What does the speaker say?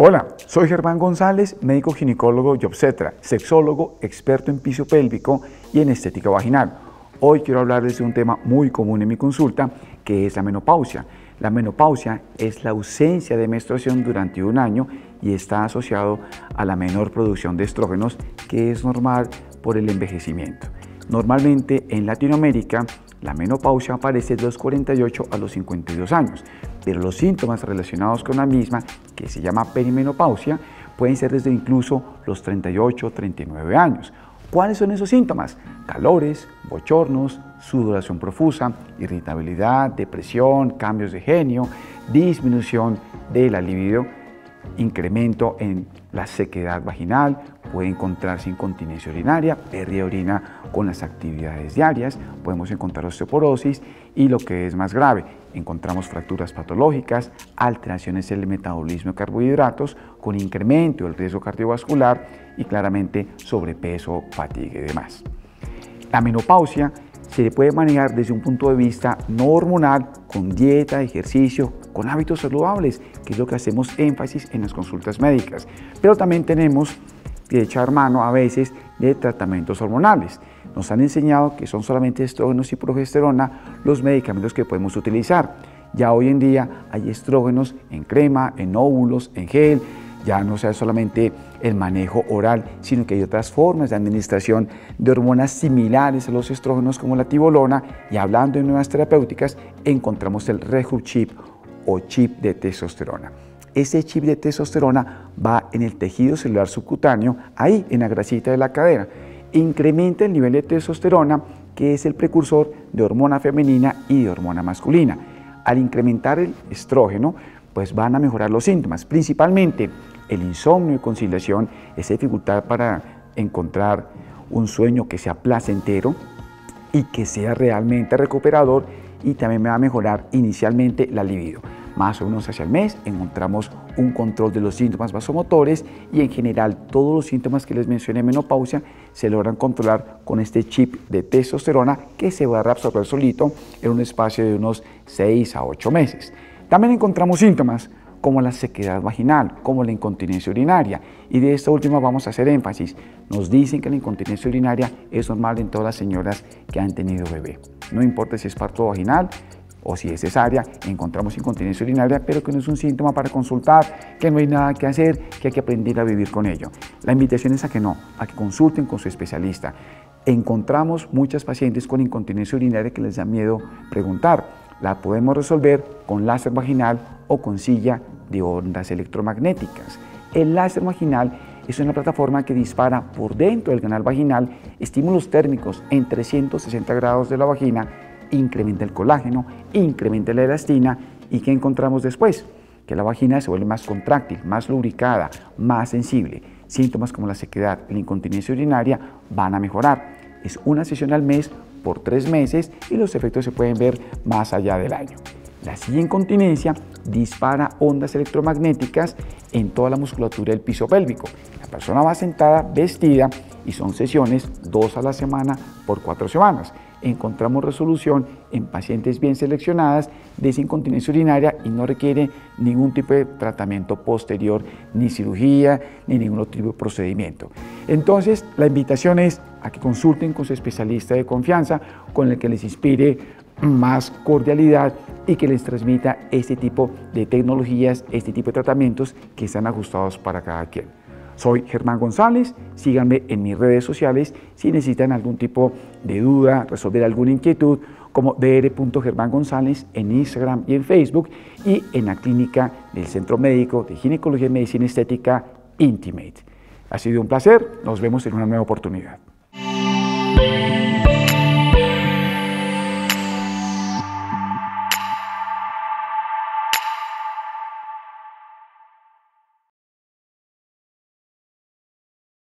Hola, soy Germán González, médico ginecólogo y obstetra, sexólogo, experto en piso pélvico y en estética vaginal. Hoy quiero hablarles de un tema muy común en mi consulta, que es la menopausia. La menopausia es la ausencia de menstruación durante un año y está asociado a la menor producción de estrógenos, que es normal por el envejecimiento. Normalmente en Latinoamérica la menopausia aparece de los 48 a los 52 años, pero los síntomas relacionados con la misma, que se llama perimenopausia, pueden ser desde incluso los 38 o 39 años. ¿Cuáles son esos síntomas? Calores, bochornos, sudoración profusa, irritabilidad, depresión, cambios de genio, disminución de la libido, incremento en la sequedad vaginal, puede encontrarse incontinencia urinaria, pérdida de orina con las actividades diarias, podemos encontrar osteoporosis y lo que es más grave, encontramos fracturas patológicas, alteraciones en el metabolismo de carbohidratos con incremento del riesgo cardiovascular y claramente sobrepeso, fatiga y demás. La menopausia se puede manejar desde un punto de vista no hormonal, con dieta, ejercicio, con hábitos saludables, que es lo que hacemos énfasis en las consultas médicas. Pero también tenemos que echar mano a veces de tratamientos hormonales. Nos han enseñado que son solamente estrógenos y progesterona los medicamentos que podemos utilizar. Ya hoy en día hay estrógenos en crema, en óvulos, en gel, ya no sea solamente el manejo oral, sino que hay otras formas de administración de hormonas similares a los estrógenos como la tibolona y hablando de nuevas terapéuticas encontramos el Chip o chip de testosterona. Ese chip de testosterona va en el tejido celular subcutáneo, ahí en la grasita de la cadera. Incrementa el nivel de testosterona, que es el precursor de hormona femenina y de hormona masculina. Al incrementar el estrógeno, pues van a mejorar los síntomas, principalmente el insomnio y conciliación, esa dificultad para encontrar un sueño que sea placentero y que sea realmente recuperador y también me va a mejorar inicialmente la libido. Más o menos hacia el mes encontramos un control de los síntomas vasomotores y en general todos los síntomas que les mencioné en menopausia se logran controlar con este chip de testosterona que se va a reabsorber solito en un espacio de unos 6 a 8 meses. También encontramos síntomas como la sequedad vaginal, como la incontinencia urinaria. Y de esta última vamos a hacer énfasis. Nos dicen que la incontinencia urinaria es normal en todas las señoras que han tenido bebé. No importa si es parto vaginal o si es cesárea, encontramos incontinencia urinaria, pero que no es un síntoma para consultar, que no hay nada que hacer, que hay que aprender a vivir con ello. La invitación es a que no, a que consulten con su especialista. Encontramos muchas pacientes con incontinencia urinaria que les da miedo preguntar la podemos resolver con láser vaginal o con silla de ondas electromagnéticas. El láser vaginal es una plataforma que dispara por dentro del canal vaginal estímulos térmicos en 360 grados de la vagina, incrementa el colágeno, incrementa la elastina y ¿qué encontramos después? Que la vagina se vuelve más contráctil, más lubricada, más sensible. Síntomas como la sequedad, la incontinencia urinaria van a mejorar. Es una sesión al mes por tres meses y los efectos se pueden ver más allá del año. La silla incontinencia dispara ondas electromagnéticas en toda la musculatura del piso pélvico. La persona va sentada, vestida y son sesiones dos a la semana por cuatro semanas. Encontramos resolución en pacientes bien seleccionadas de esa incontinencia urinaria y no requiere ningún tipo de tratamiento posterior, ni cirugía, ni ningún otro tipo de procedimiento. Entonces, la invitación es a que consulten con su especialista de confianza, con el que les inspire más cordialidad y que les transmita este tipo de tecnologías, este tipo de tratamientos que están ajustados para cada quien. Soy Germán González, síganme en mis redes sociales si necesitan algún tipo de duda, resolver alguna inquietud, como dr. González en Instagram y en Facebook y en la clínica del Centro Médico de Ginecología y Medicina Estética Intimate. Ha sido un placer, nos vemos en una nueva oportunidad.